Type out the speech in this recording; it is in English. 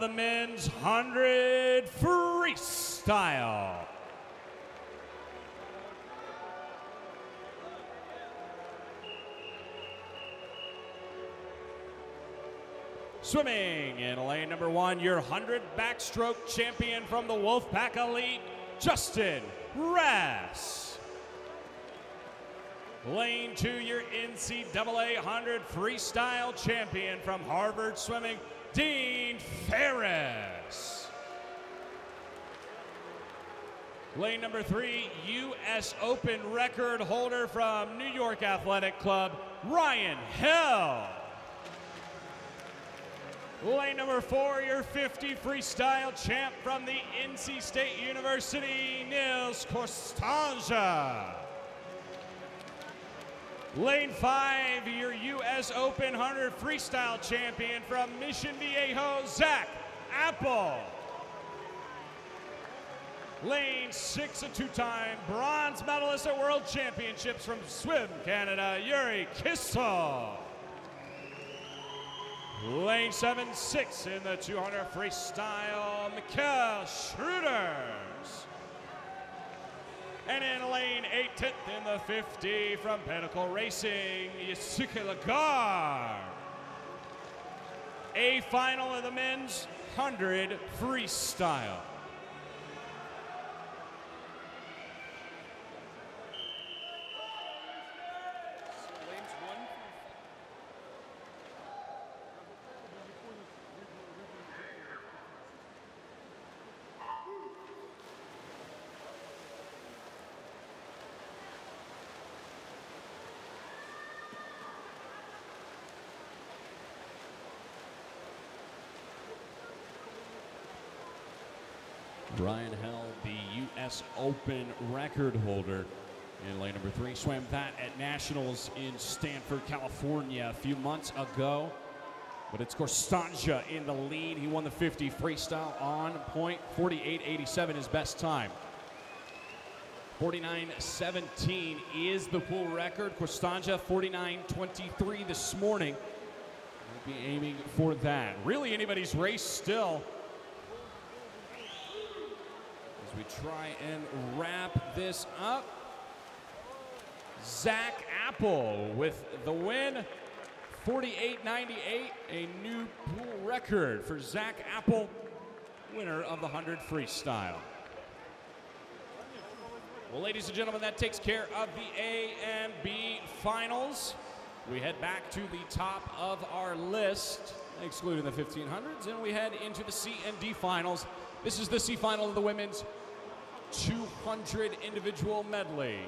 the men's 100 freestyle. Swimming in lane number one, your 100 backstroke champion from the Wolfpack Elite, Justin Ress. Lane two, your NCAA 100 freestyle champion from Harvard Swimming, Dean Farris. Lane number three, U.S. Open record holder from New York Athletic Club, Ryan Held. Lane number four, your 50 freestyle champ from the NC State University, Nyls Korstanje. Lane five, your U.S. Open 100 freestyle champion from Mission Viejo, Zach Apple. Lane six, a two-time bronze medalist at World Championships from Swim Canada, Yuri Kisil. Lane 7 6 in the 200 freestyle, Mikel Schreuders. And in lane 8 10th in the 50 from Pinnacle Racing, Yasuke Lagar. A final of the men's 100 freestyle. Ryan Held, the U.S. Open record holder in lane number three, swam that at Nationals in Stanford, California a few months ago. But it's Korstanje in the lead. He won the 50 freestyle on point, 48.87 his best time. 49.17 is the pool record. Korstanje 49.23 this morning. We'll be aiming for that. Really anybody's race still. We try and wrap this up. Zach Apple with the win. 48.98, a new pool record for Zach Apple, winner of the 100 freestyle. Well, ladies and gentlemen, that takes care of the A and B finals. We head back to the top of our list, excluding the 1500s, and we head into the C and D finals. This is the C final of the women's 200 individual medley.